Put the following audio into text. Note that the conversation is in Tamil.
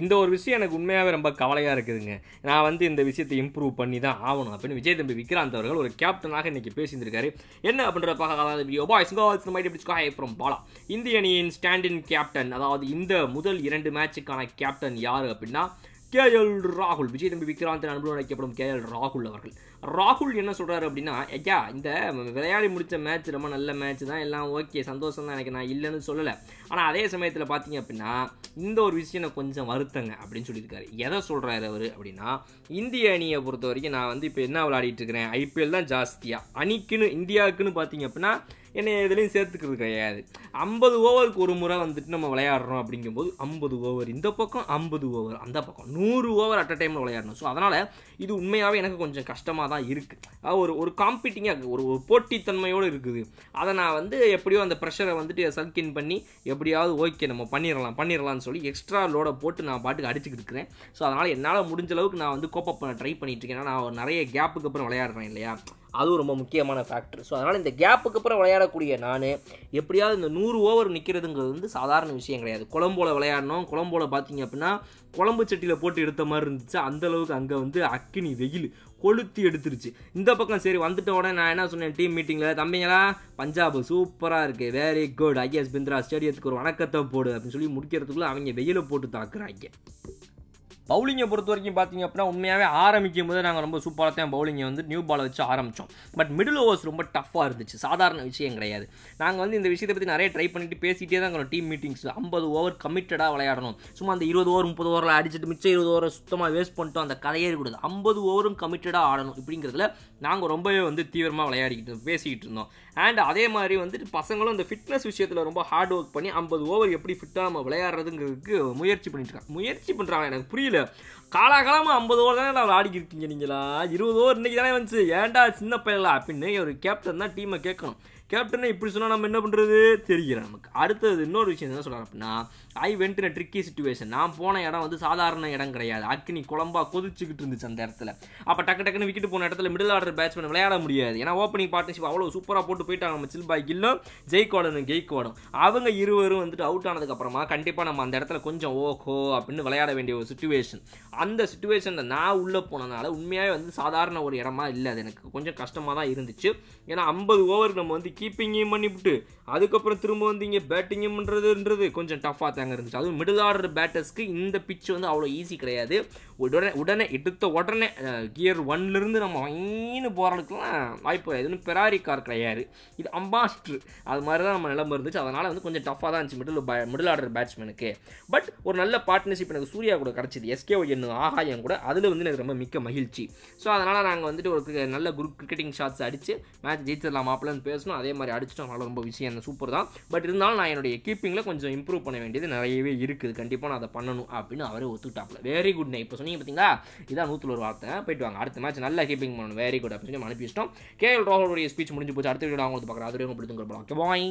இந்த ஒரு விஷயம் எனக்கு உண்மையாகவே ரொம்ப கவலையாக இருக்குதுங்க. நான் வந்து இந்த விஷயத்தை இம்ப்ரூவ் பண்ணி தான் ஆகணும். அப்படின்னு விஜய் தம்பி விக்ராந்த் அவர்கள் ஒரு கேப்டனாக இன்றைக்கி பேசியிருந்திருக்காரு. என்ன அப்படின்ற பார்க்காத வீடியோ பாய்ஸ் கேர்ள்ஸ் மைட் எப்படி ஃப்ரம் பாலா இந்திய அணியின் ஸ்டாண்டின் கேப்டன் அதாவது இந்த முதல் இரண்டு மேட்சுக்கான கேப்டன் யார் அப்படின்னா கேஎல் ராகுல் விஜய் தம்பி விக்ராந்த் அனுபவம் அழைக்கப்படும் கேஎல் ராகுல் அவர்கள். ராகுல் என்ன சொல்கிறாரு அப்படின்னா ஐயா இந்த விளையாடி முடித்த மேட்ச் ரொம்ப நல்ல மேட்ச் தான். எல்லாம் ஓகே சந்தோஷம் தான். எனக்கு நான் இல்லைன்னு சொல்லலை. ஆனால் அதே சமயத்தில் பார்த்தீங்க அப்படின்னா இந்த ஒரு விஷயம் எனக்கு கொஞ்சம் வருத்தங்க. அப்படின்னு சொல்லியிருக்காரு. எதை சொல்கிறாரு அவர் அப்படின்னா இந்திய அணியை பொறுத்த வரைக்கும் நான் வந்து இப்போ என்ன விளையாடிட்டு இருக்கிறேன்? ஐபிஎல் தான் ஜாஸ்தியாக அணிக்குன்னு இந்தியாவுக்குன்னு பார்த்தீங்க அப்படின்னா என்னை இதுலேயும் சேர்த்துக்கிறது கிடையாது. ஐம்பது ஓவருக்கு ஒரு முறை வந்துட்டு நம்ம விளையாடுறோம் அப்படிங்கும்போது ஐம்பது ஓவர் இந்த பக்கம் ஐம்பது ஓவர் அந்த பக்கம் நூறு ஓவர் அட் அ டைமில் விளையாடணும். ஸோ அதனால் இது உண்மையாகவே எனக்கு கொஞ்சம் கஷ்டமாக தான் இருக்குது ஒரு ஒரு காம்பீட்டிங்காக ஒரு ஒரு போட்டித்தன்மையோடு இருக்குது. அதை நான் வந்து எப்படியோ அந்த ப்ரெஷரை வந்துட்டு சல்கின் பண்ணி எப்படியாவது ஓகே நம்ம பண்ணிடலாம் பண்ணிடலாம்னு சொல்லி எக்ஸ்ட்ரா லோடை போட்டு நான் பாட்டுக்கு அடிச்சுக்கிட்டு இருக்கிறேன். ஸோ அதனால் என்னால் முடிஞ்ச அளவுக்கு நான் வந்து கோப்பப் பண்ண ட்ரை பண்ணிட்டு இருக்கேன். ஏன்னா நான் நிறைய கேப்புக்கு அப்புறம் விளையாடுறேன் இல்லையா? அதுவும் ரொம்ப முக்கியமான ஃபேக்டர் ஸோ அதனால் இந்த கேப்புக்கு அப்புறம் விளையாடக்கூடிய நான் எப்படியாவது இந்த நூறு ஓவர் நிற்கிறதுங்கிறது வந்து சாதாரண விஷயம் கிடையாது. குழம்போல விளையாடணும். குழம்போல பார்த்தீங்க அப்படின்னா குழம்பு சட்டியில் போட்டு எடுத்த மாதிரி இருந்துச்சு. அந்தளவுக்கு அங்கே வந்து அக்கினி வெயில் கொளுத்தி எடுத்துருச்சு. இந்த பக்கம் சரி வந்துட்ட உடனே நான் என்ன சொன்னேன் டீம் மீட்டிங்கில் தம்பிங்களா பஞ்சாப் சூப்பராக இருக்குது very good I S Bindra ஸ்டேடியத்துக்கு ஒரு வணக்கத்தை போடு அப்படின்னு சொல்லி முடிக்கிறதுக்குள்ளே அவங்க வெயிலை போட்டு தாக்குறாங்க. பவுலிங்கை பொறுத்த வரைக்கும் பார்த்தீங்க அப்படின்னா உண்மையாகவே ஆரம்பிக்கும் போது நாங்கள் ரொம்ப சூப்பராக தான் பவுலிங்கை வந்து நியூ பாலை வச்சு ஆரம்பித்தோம் பட் மிடில் ஓவர்ஸ் ரொம்ப டஃப்பாக இருந்துச்சு. சாதாரண விஷயம் கிடையாது. நாங்கள் வந்து இந்த விஷயத்தை பற்றி நிறைய ட்ரை பண்ணிட்டு பேசிகிட்டே தான் இருக்கிறோம் டீம் மீட்டிங்ஸ் ஐம்பது ஓவர் கமிட்டடாக விளையாடணும். சும்மா அந்த இருபது ஓவர் முப்பது ஓவரில் அடிச்சுட்டு மிச்சம் இருபது ஓவரை சுத்தமாக வேஸ்ட் பண்ணிட்டோம். அந்த கதையே இருக்கக்கூடாது ஐம்பது ஓவரும் கமிட்டடாக ஆடணும் இப்படிங்கிறதுல நாங்கள் ரொம்பவே வந்து தீவிரமாக விளையாடிக்கிட்டு பேசிக்கிட்டு இருந்தோம். அண்ட் அதே மாதிரி வந்துட்டு பசங்களும் இந்த ஃபிட்னஸ் விஷயத்தில் ரொம்ப ஹார்ட் ஒர்க் பண்ணி ஐம்பது ஓவர் எப்படி ஃபிட்டாக நம்ம விளையாடுறதுங்கிறதுக்கு முயற்சி பண்ணிட்டு இருக்காங்க. முயற்சி பண்ணுறாங்க எனக்கு புரியல. காலாகாலமாக ஐம்பது ஓவர் தானே நான் விளையாடிக்கிட்டு நீங்களா? இருபது ஓவர் இன்னைக்கு தானே வந்துச்சு. ஏன்டா சின்ன பையலா அப்படின்னு ஒரு கேப்டன் தான் டீமை கேட்கணும். கேப்டனை இப்படி சொன்னால் நம்ம என்ன பண்ணுறது தெரியல நமக்கு. அடுத்தது இன்னொரு விஷயம் என்ன சொல்கிறாங்க அப்படின்னா I went in tricky situation நான் போன இடம் வந்து சாதாரண இடம் கிடையாது. அக்னி குழம்பா கொதிச்சுக்கிட்டு இருந்துச்சு அந்த இடத்துல. அப்போ டக்கு டக்குன்னு விக்கெட் போன இடத்துல மிடில் ஆர்டர் பேட்ஸ்மேன் விளையாட முடியாது. ஏன்னா ஓப்பனிங் பார்ட்னர்ஷிப் அவ்வளோ சூப்பராக போட்டு போயிட்டாங்க நம்ம சில்பாய் கில்லும் ஜெய்கோடனும் கெய்கோடும் அவங்க இருவரும் வந்துட்டு அவுட் ஆனதுக்கப்புறமா கண்டிப்பாக நம்ம அந்த இடத்துல கொஞ்சம் ஓஹோ அப்படின்னு விளையாட வேண்டிய ஒரு சுச்சுவேஷன் அந்த சுச்சுவேஷனில் நான் உள்ளே போனதுனால உண்மையாகவே வந்து சாதாரண ஒரு இடமா இல்லை அது எனக்கு. கொஞ்சம் கஷ்டமாக தான் இருந்துச்சு. ஏன்னா ஐம்பது ஓவர் நம்ம வந்து கீப்பிங்கையும் பண்ணிவிட்டு அதுக்கப்புறம் திரும்ப வந்து இங்கே பேட்டிங்கும் பண்ணுறதுன்றது கொஞ்சம் டஃப்பாக தாங்க இருந்துச்சு. அதுவும் மிடில் ஆர்டர் பேட்டர்ஸ்க்கு இந்த பிச் வந்து அவ்வளோ ஈஸி கிடையாது. உடனே உடனே எடுத்த உடனே கியர் ஒன்லேருந்து நம்ம வாங்கின்னு போகிறதுக்குலாம் வாய்ப்பு கிடையாது. பெராரி கார் கிடையாது. இது அம்பாஸ்டர் அது மாதிரி தான் நம்ம நிலம இருந்துச்சு. அதனால் வந்து கொஞ்சம் டஃப்பாக தான் இருந்துச்சு மிடில் மிடில் ஆர்டர் பேட்ஸ்மேனுக்கு பட் ஒரு நல்ல பார்ட்னர்ஷிப் எனக்கு சூர்யா கூட கிடச்சிது. எஸ்கே என்னும் ஆகாயம் கூட அதில் வந்து எனக்கு ரொம்ப மிக்க மகிழ்ச்சி. ஸோ அதனால் நாங்கள் வந்துட்டு ஒரு நல்ல குரூப் கிரிக்கெட்டிங் ஷாட்ஸ் அடித்து மேட்ச் ஜெயிச்சிடலாம் மாப்பிளன்னு பேசணும். அதே மாதிரி அடிச்சிட்டோம். அதனால் ரொம்ப விஷயம் அந்த சூப்பர் தான். பட் இருந்தாலும் நான் என்னுடைய கீப்பிங்கில் கொஞ்சம் இம்ப்ரூவ் பண்ண வேண்டியது நிறையவே இருக்குது. கண்டிப்பாக நான் அதை பண்ணணும் அப்படின்னு அவரே ஒத்துக்கிட்டாப்ல வெரி குட் நை. இப்போ சொன்னீங்க பார்த்தீங்களா இதான் நூற்றில் ஒரு வார்த்தை. போயிட்டு வாங்க. அடுத்த மேட்ச் நல்லா கீப்பிங் பண்ணணும். வெரி குட் அப்படின்னு சொல்லி அனுப்பிச்சிட்டோம் கே எல் ராகுலுடைய ஸ்பீச் முடிஞ்சு போச்சு. அடுத்த வீடியோ அவங்க வந்து பார்க்குறேன். அது வரைக்கும் பிடித்துங்க பாய்